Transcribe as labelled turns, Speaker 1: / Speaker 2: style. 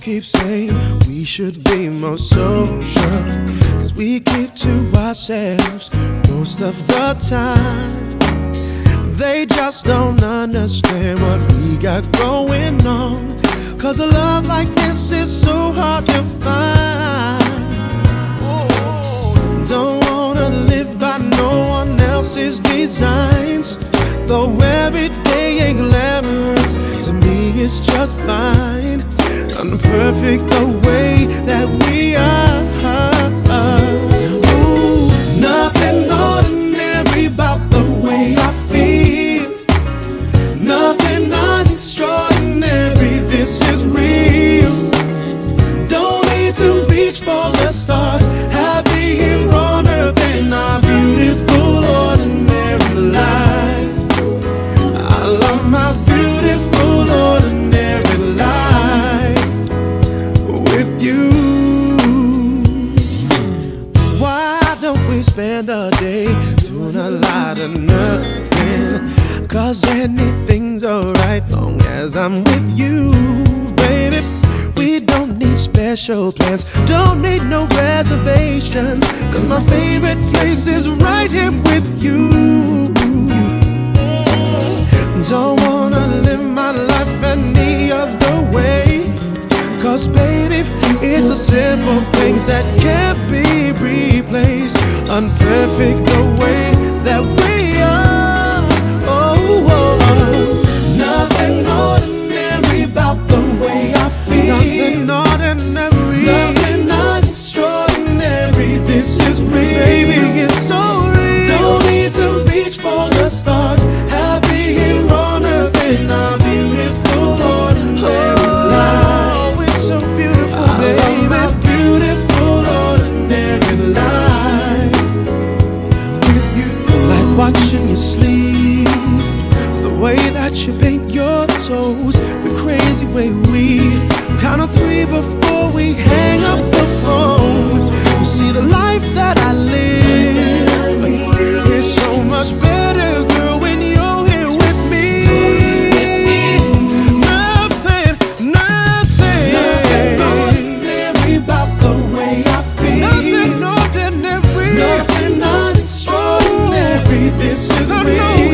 Speaker 1: keep saying we should be more social. Cause we keep to ourselves most of the time. They just don't understand what we got going on. Cause a love like this is so hard to find. Don't wanna live by no one else's designs. Though every day ain't glamorous, to me it's just fine. Unperfect the way that we are. Ooh, nothing ordinary about the way I feel. Nothing extraordinary, this is real. Don't need to reach for the stars. Happy here on earth in our beautiful ordinary life. I love my beautiful spend the day doing a lot of nothing? Cause anything's alright long as I'm with you, baby. We don't need special plans, don't need no reservations. Cause my favorite place is right here with you. Don't wanna live my life any other way. Cause baby, it's the simple things that replaced. Unperfect the way sleep. The way that you paint your toes, the crazy way we count on three before we hang up the phone. this is me.